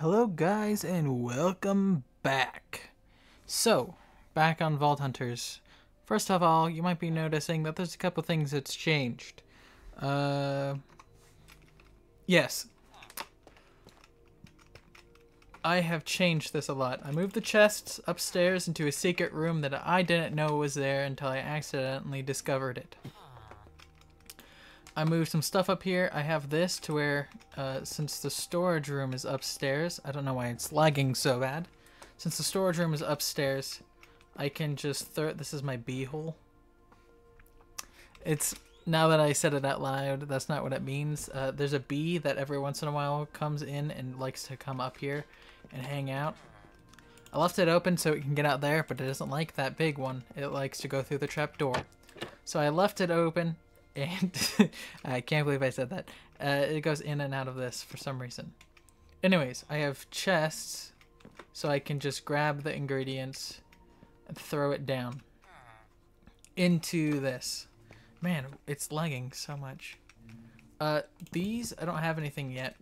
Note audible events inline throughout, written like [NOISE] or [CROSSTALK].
Hello, guys, and welcome back. So, back on Vault Hunters. First of all, you might be noticing that there's a couple things that's changed. Uh, yes. I have changed this a lot. I moved the chests upstairs into a secret room that I didn't know was there until I accidentally discovered it. I moved some stuff up here. I have this to where, uh, since the storage room is upstairs, I don't know why it's lagging so bad. Since the storage room is upstairs, I can just throw This is my bee hole. It's, now that I said it out loud, that's not what it means. Uh, there's a bee that every once in a while comes in and likes to come up here and hang out. I left it open so it can get out there, but it doesn't like that big one. It likes to go through the trap door. So I left it open and [LAUGHS] I can't believe I said that. Uh, it goes in and out of this for some reason. Anyways, I have chests, so I can just grab the ingredients and throw it down into this. Man, it's lagging so much. Uh, these, I don't have anything yet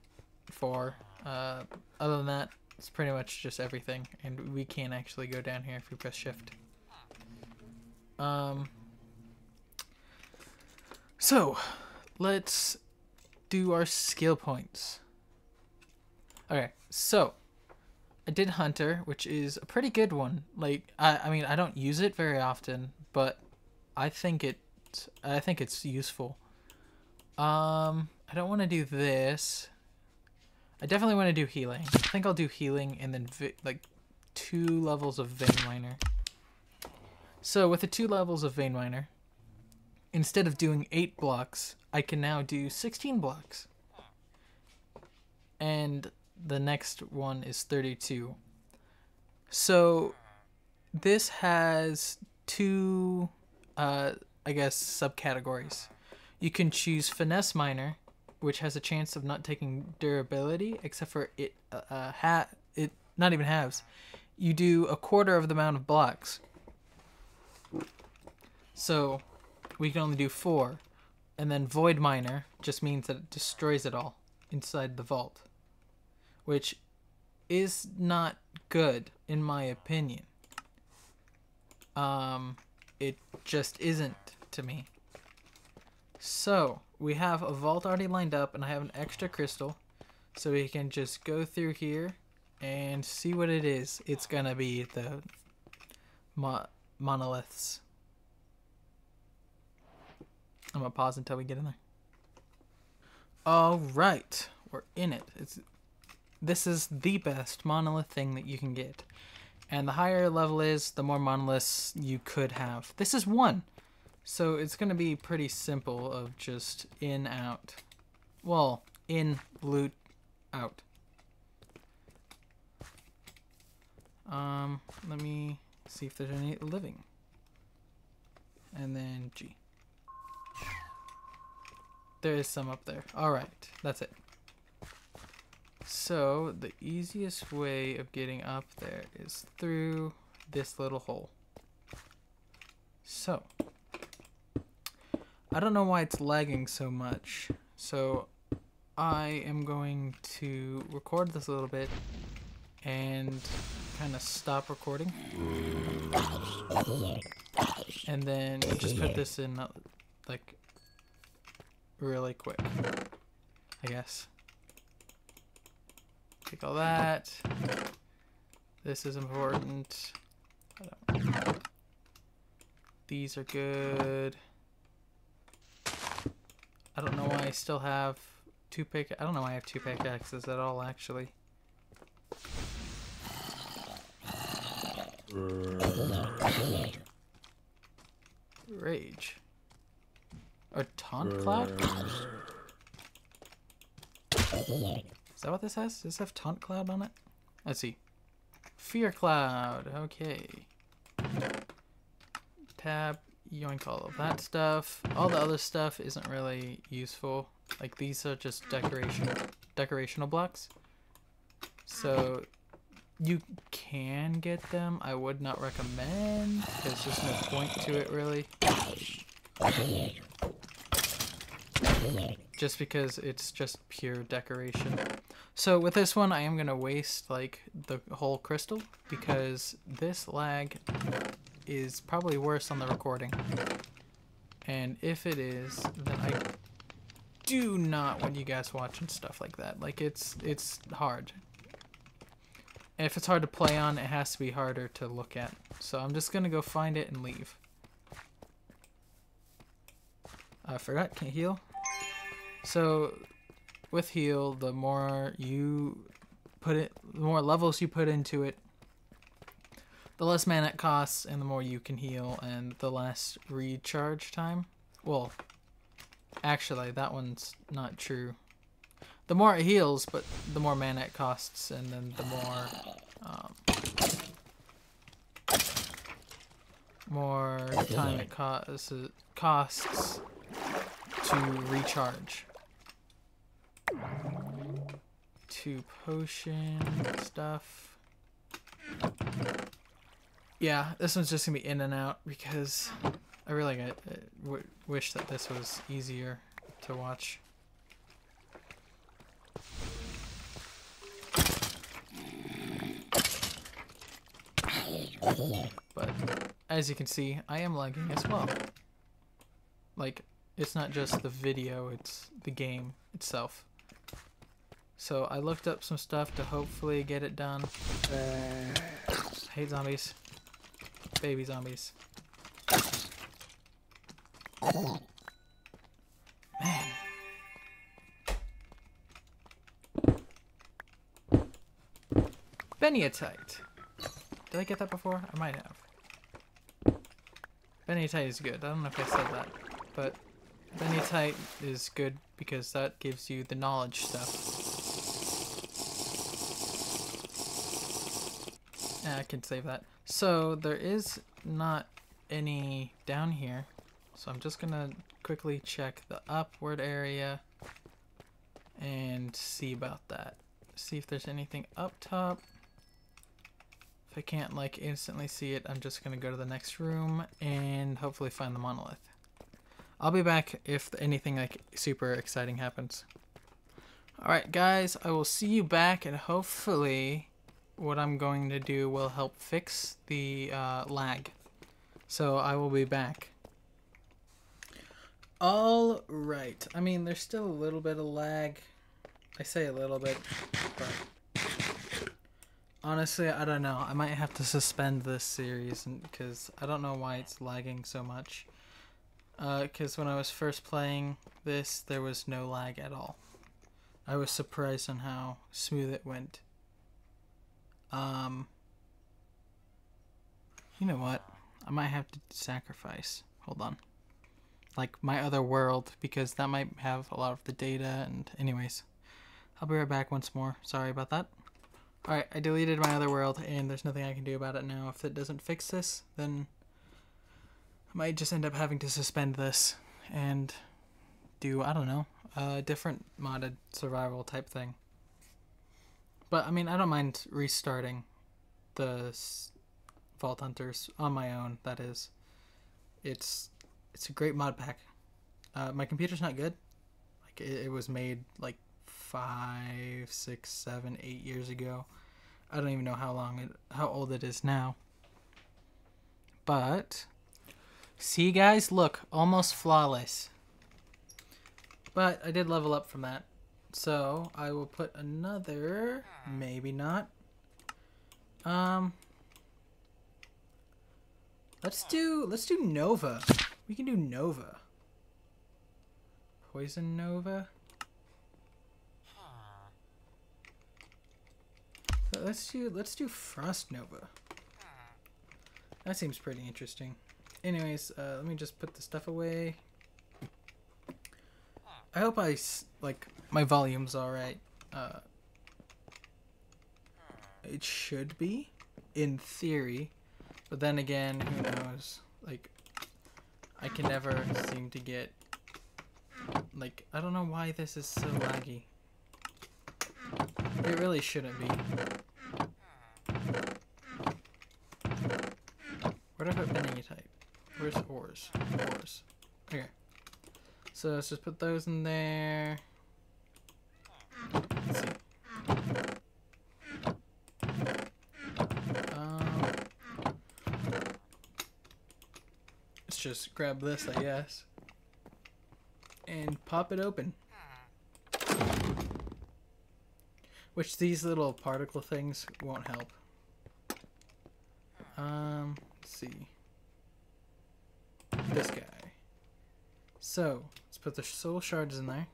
for. Uh, other than that, it's pretty much just everything. And we can actually go down here if we press shift. Um, so, let's do our skill points. Okay, so I did Hunter, which is a pretty good one. Like, I, I mean, I don't use it very often, but I think it, I think it's useful. Um, I don't want to do this. I definitely want to do healing. I think I'll do healing and then like two levels of vein miner. So with the two levels of vein miner, instead of doing 8 blocks, I can now do 16 blocks. And the next one is 32. So this has two, uh, I guess, subcategories. You can choose Finesse Miner, which has a chance of not taking durability, except for it, uh, uh ha- it not even halves. You do a quarter of the amount of blocks. So we can only do four. And then Void Miner just means that it destroys it all inside the vault. Which is not good, in my opinion. Um, it just isn't to me. So, we have a vault already lined up, and I have an extra crystal. So we can just go through here and see what it is. It's gonna be the mo monoliths. I'm gonna pause until we get in there. All right, we're in it. It's this is the best monolith thing that you can get, and the higher level is, the more monoliths you could have. This is one, so it's gonna be pretty simple of just in out. Well, in loot out. Um, let me see if there's any living. And then G. There is some up there. Alright, that's it. So, the easiest way of getting up there is through this little hole. So, I don't know why it's lagging so much. So, I am going to record this a little bit and kind of stop recording. And then just put this in uh, like really quick. I guess. Take all that. This is important. These are good. I don't know why I still have two pick. I don't know why I have two pickaxes at all, actually. Rage. A taunt cloud? Is that what this has? Does this have taunt cloud on it? Let's see. Fear cloud. Okay. Tab. Yoink all of that stuff. All the other stuff isn't really useful. Like these are just decoration, decorational blocks. So you can get them. I would not recommend. There's just no point to it really. Just because it's just pure decoration. So with this one, I am gonna waste like the whole crystal because this lag is probably worse on the recording. And if it is, then I do not want you guys watching stuff like that. Like it's it's hard. And if it's hard to play on, it has to be harder to look at. So I'm just gonna go find it and leave. I forgot, can't heal. So with heal, the more you put it, the more levels you put into it, the less mana it costs, and the more you can heal, and the less recharge time. Well, actually, that one's not true. The more it heals, but the more mana it costs, and then the more, um, more time it costs costs to recharge to potion stuff. Yeah, this one's just gonna be in and out because I really uh, wish that this was easier to watch. But as you can see, I am lagging as well. Like, it's not just the video, it's the game itself. So I looked up some stuff to hopefully get it done. Uh, hate zombies. Baby zombies. Man. Benitoite. Did I get that before? I might have. Benitoite is good. I don't know if I said that, but Benitoite is good because that gives you the knowledge stuff. I can save that. So there is not any down here. So I'm just gonna quickly check the upward area and see about that. See if there's anything up top. If I can't like instantly see it, I'm just gonna go to the next room and hopefully find the monolith. I'll be back if anything like super exciting happens. Alright guys, I will see you back and hopefully what I'm going to do will help fix the uh, lag. So I will be back. All right. I mean, there's still a little bit of lag. I say a little bit, but honestly, I don't know. I might have to suspend this series because I don't know why it's lagging so much. Because uh, when I was first playing this, there was no lag at all. I was surprised on how smooth it went. Um, you know what? I might have to sacrifice. Hold on. Like my other world, because that might have a lot of the data. And anyways, I'll be right back once more. Sorry about that. Alright, I deleted my other world, and there's nothing I can do about it now. If it doesn't fix this, then might just end up having to suspend this and do, I don't know, a different modded survival type thing. But I mean, I don't mind restarting the Vault Hunters on my own. That is, it's it's a great mod pack. Uh, my computer's not good. Like it, it was made like five, six, seven, eight years ago. I don't even know how long it, how old it is now. But see, guys, look, almost flawless. But I did level up from that. So I will put another, maybe not. Um, let's do, let's do Nova. We can do Nova. Poison Nova. let's do, let's do Frost Nova. That seems pretty interesting. Anyways, uh, let me just put the stuff away. I hope I like my volume's all right. Uh, it should be, in theory, but then again, who knows? Like, I can never seem to get like I don't know why this is so laggy. It really shouldn't be. Where did I put Benitoite? Where's ores? Ores. Okay. So let's just put those in there. Let's see. Um, let's just grab this, I guess. And pop it open. Which these little particle things won't help. Um, let's see. This guy. So, let's put the soul shards in there.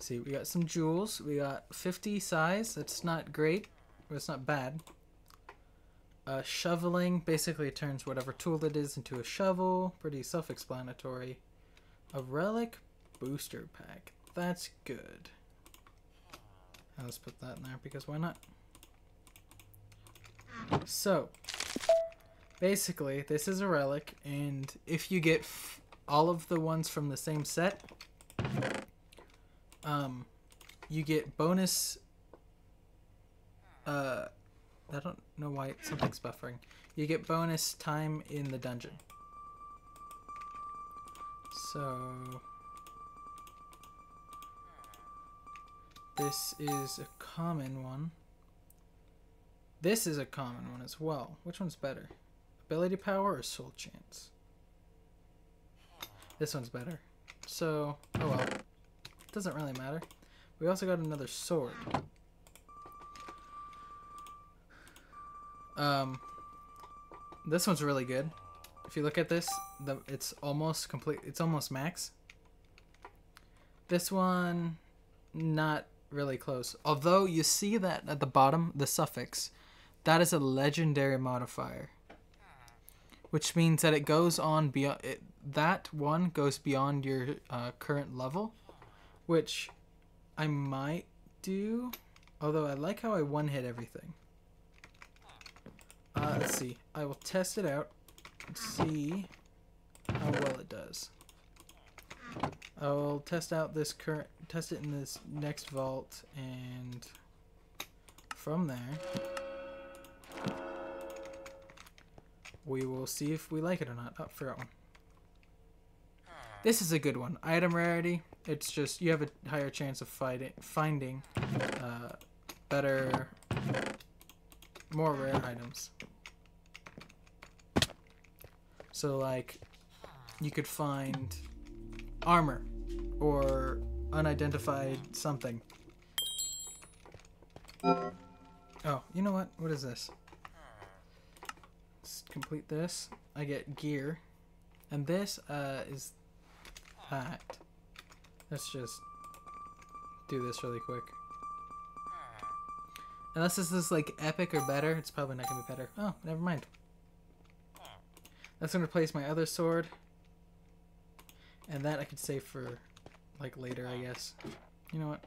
see, we got some jewels. We got 50 size. That's not great, but it's not bad. Uh, shoveling basically turns whatever tool it is into a shovel. Pretty self-explanatory. A relic booster pack. That's good. Let's put that in there because why not? So, basically, this is a relic, and if you get all of the ones from the same set, um, you get bonus. Uh, I don't know why something's buffering. You get bonus time in the dungeon. So this is a common one. This is a common one as well. Which one's better? Ability power or soul chance? This one's better. So, oh well. Doesn't really matter. We also got another sword. Um, this one's really good. If you look at this, the it's almost complete. It's almost max. This one, not really close. Although you see that at the bottom, the suffix, that is a legendary modifier, which means that it goes on beyond. It, that one goes beyond your uh, current level, which I might do. Although I like how I one hit everything. Uh, let's see. I will test it out see how well it does. I will test out this current, test it in this next vault, and from there, we will see if we like it or not. Oh, forgot one. This is a good one. Item rarity. It's just you have a higher chance of fighting, finding uh, better, more rare items. So like, you could find armor or unidentified something. Oh, you know what? What is this? Complete this. I get gear. And this uh, is that. Let's just do this really quick. Unless this is like epic or better, it's probably not gonna be better. Oh, never mind. That's gonna replace my other sword. And that I could save for like later, I guess. You know what?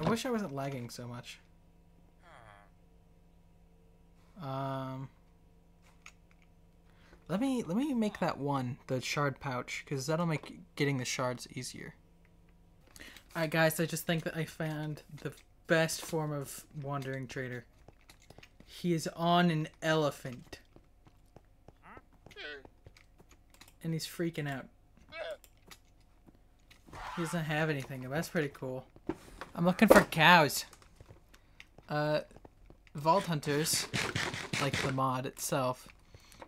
I wish I wasn't lagging so much. Um Let me let me make that one, the shard pouch, because that'll make getting the shards easier. Alright guys, I just think that I found the best form of wandering trader. He is on an elephant. And he's freaking out. He doesn't have anything. That's pretty cool. I'm looking for cows. Uh, Vault Hunters, like the mod itself,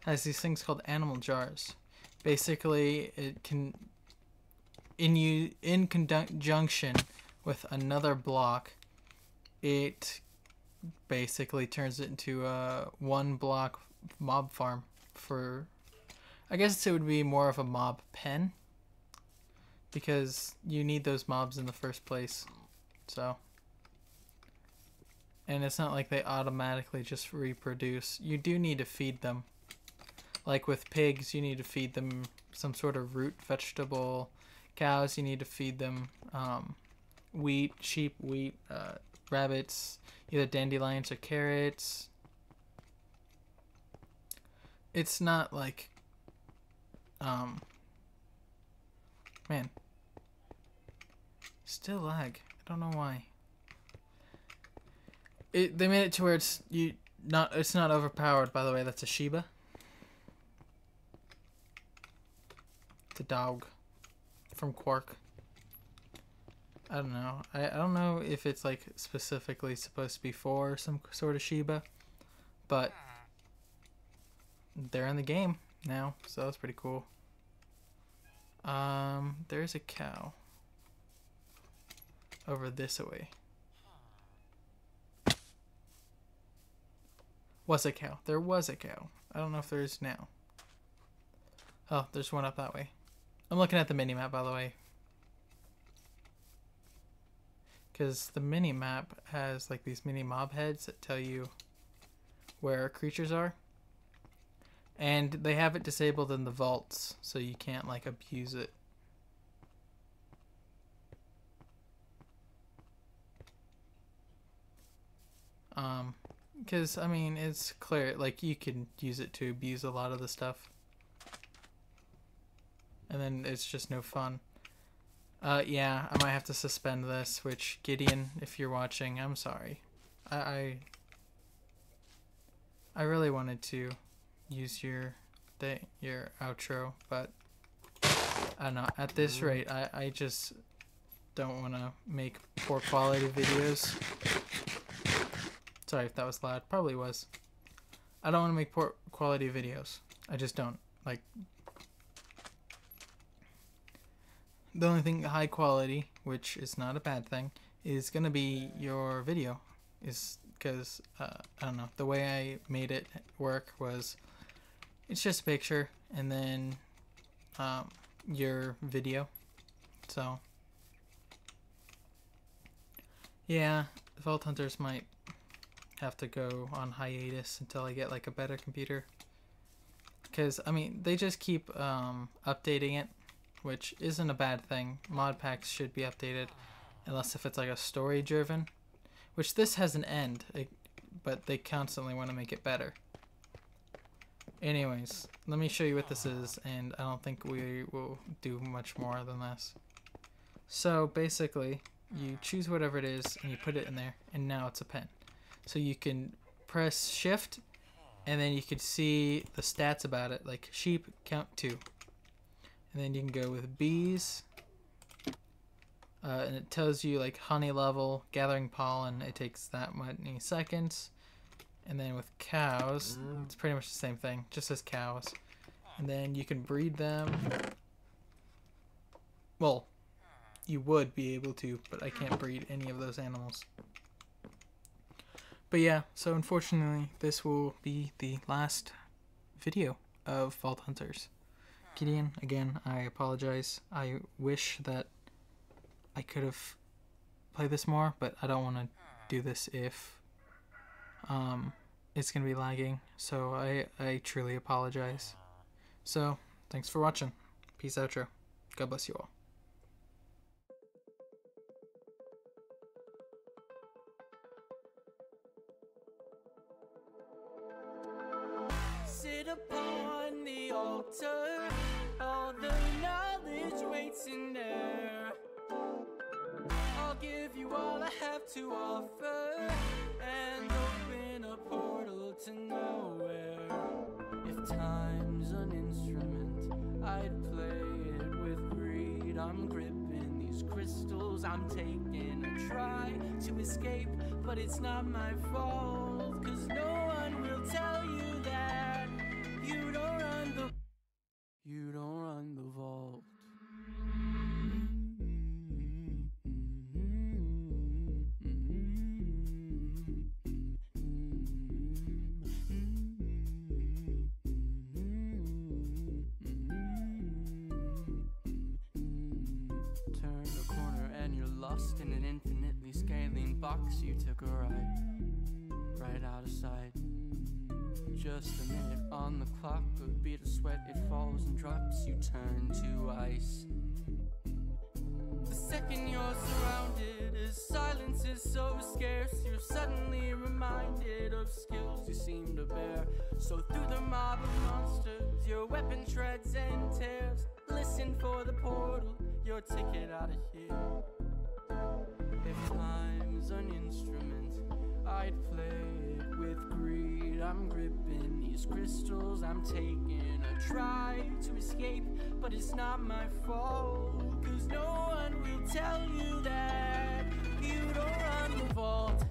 has these things called animal jars. Basically, it can, in you in conjunction with another block, it basically turns it into a one block mob farm for I guess it would be more of a mob pen because you need those mobs in the first place. So and it's not like they automatically just reproduce. You do need to feed them. Like with pigs, you need to feed them some sort of root vegetable. Cows, you need to feed them um, wheat, sheep, wheat, uh, rabbits, either dandelions or carrots. It's not like, um, man, still lag. I don't know why. It they made it to where it's you not it's not overpowered. By the way, that's a Shiba. It's a dog from Quark. I don't know. I, I don't know if it's like specifically supposed to be for some sort of Shiba, but they're in the game now, so that's pretty cool. Um, there's a cow over this way. Was a cow. There was a cow. I don't know if there is now. Oh, there's one up that way. I'm looking at the mini map, by the way. Because the mini map has like these mini mob heads that tell you where creatures are. And they have it disabled in the vaults, so you can't like abuse it. Um, because I mean, it's clear like you can use it to abuse a lot of the stuff, and then it's just no fun. Uh, yeah, I might have to suspend this. Which Gideon, if you're watching, I'm sorry. I I, I really wanted to use your the your outro, but I don't know. At this rate, I I just don't want to make poor quality videos. Sorry if that was loud. Probably was. I don't want to make poor quality videos. I just don't. Like, the only thing high quality, which is not a bad thing, is going to be your video. Is because, uh, I don't know, the way I made it work was it's just a picture and then um, your video. So, yeah, Vault Hunters might have to go on hiatus until I get like a better computer. Because, I mean, they just keep um, updating it, which isn't a bad thing. Mod packs should be updated, unless if it's like a story driven, which this has an end, but they constantly want to make it better. Anyways, let me show you what this is, and I don't think we will do much more than this. So basically, you choose whatever it is, and you put it in there, and now it's a pen. So you can press shift and then you can see the stats about it like sheep count two. And then you can go with bees. Uh, and it tells you like honey level, gathering pollen, it takes that many seconds. And then with cows, it's pretty much the same thing, just as cows. And then you can breed them. Well, you would be able to, but I can't breed any of those animals. But yeah, so unfortunately, this will be the last video of Vault Hunters. Hmm. Gideon, again, I apologize. I wish that I could have played this more, but I don't want to hmm. do this if um, it's going to be lagging. So I, I truly apologize. Hmm. So, thanks for watching. Peace outro. God bless you all. I'm taking a try to escape, but it's not my fault. Cause no one will tell you that you don't box. You took a ride, right out of sight. Just a minute on the clock, a bead of sweat, it falls and drops. You turn to ice. The second you're surrounded, as silence is so scarce, you're suddenly reminded of skills you seem to bear. So through the mob of monsters, your weapon shreds and tears. Listen for the portal, your ticket out of here. If time's an instrument, I'd play it with greed. I'm gripping these crystals. I'm taking a try to escape, but it's not my fault. Cause no one will tell you that you don't run the vault.